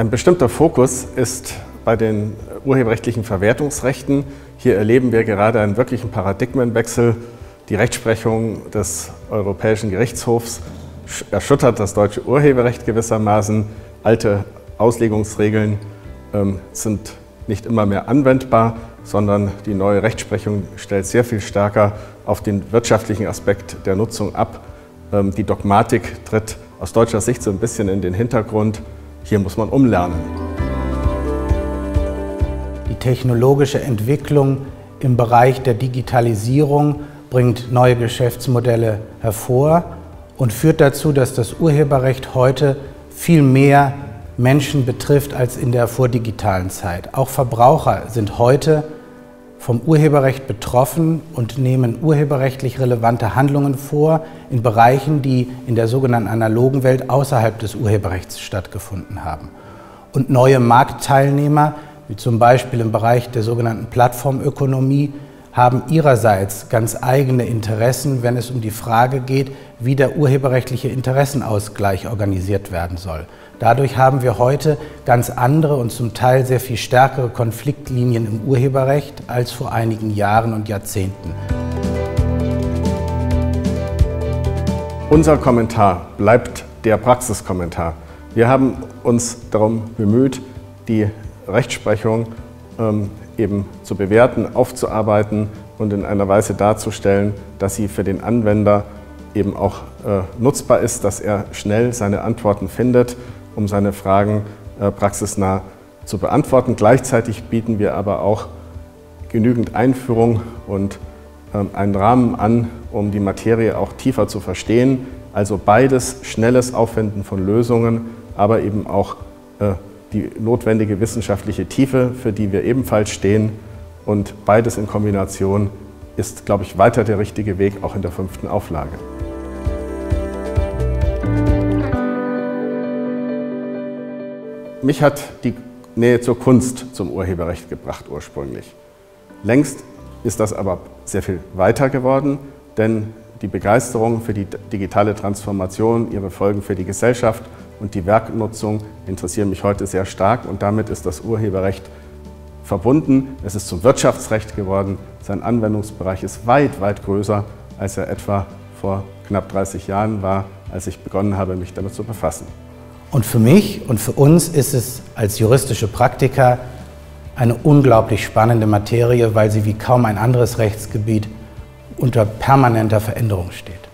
Ein bestimmter Fokus ist bei den urheberrechtlichen Verwertungsrechten. Hier erleben wir gerade einen wirklichen Paradigmenwechsel. Die Rechtsprechung des Europäischen Gerichtshofs erschüttert das deutsche Urheberrecht gewissermaßen. Alte Auslegungsregeln ähm, sind nicht immer mehr anwendbar, sondern die neue Rechtsprechung stellt sehr viel stärker auf den wirtschaftlichen Aspekt der Nutzung ab. Ähm, die Dogmatik tritt aus deutscher Sicht so ein bisschen in den Hintergrund. Hier muss man umlernen. Die technologische Entwicklung im Bereich der Digitalisierung bringt neue Geschäftsmodelle hervor und führt dazu, dass das Urheberrecht heute viel mehr Menschen betrifft als in der vordigitalen Zeit. Auch Verbraucher sind heute vom Urheberrecht betroffen und nehmen urheberrechtlich relevante Handlungen vor in Bereichen, die in der sogenannten analogen Welt außerhalb des Urheberrechts stattgefunden haben. Und neue Marktteilnehmer, wie zum Beispiel im Bereich der sogenannten Plattformökonomie, haben ihrerseits ganz eigene Interessen, wenn es um die Frage geht, wie der urheberrechtliche Interessenausgleich organisiert werden soll. Dadurch haben wir heute ganz andere und zum Teil sehr viel stärkere Konfliktlinien im Urheberrecht als vor einigen Jahren und Jahrzehnten. Unser Kommentar bleibt der Praxiskommentar. Wir haben uns darum bemüht, die Rechtsprechung ähm, eben zu bewerten, aufzuarbeiten und in einer Weise darzustellen, dass sie für den Anwender eben auch äh, nutzbar ist, dass er schnell seine Antworten findet, um seine Fragen äh, praxisnah zu beantworten. Gleichzeitig bieten wir aber auch genügend Einführung und äh, einen Rahmen an, um die Materie auch tiefer zu verstehen. Also beides, schnelles Aufwenden von Lösungen, aber eben auch äh, die notwendige wissenschaftliche Tiefe, für die wir ebenfalls stehen. Und beides in Kombination ist, glaube ich, weiter der richtige Weg, auch in der fünften Auflage. Mich hat die Nähe zur Kunst zum Urheberrecht gebracht ursprünglich. Längst ist das aber sehr viel weiter geworden, denn die Begeisterung für die digitale Transformation, ihre Folgen für die Gesellschaft und die Werknutzung interessieren mich heute sehr stark und damit ist das Urheberrecht verbunden. Es ist zum Wirtschaftsrecht geworden. Sein Anwendungsbereich ist weit, weit größer, als er etwa vor knapp 30 Jahren war, als ich begonnen habe, mich damit zu befassen. Und für mich und für uns ist es als juristische Praktiker eine unglaublich spannende Materie, weil sie wie kaum ein anderes Rechtsgebiet unter permanenter Veränderung steht.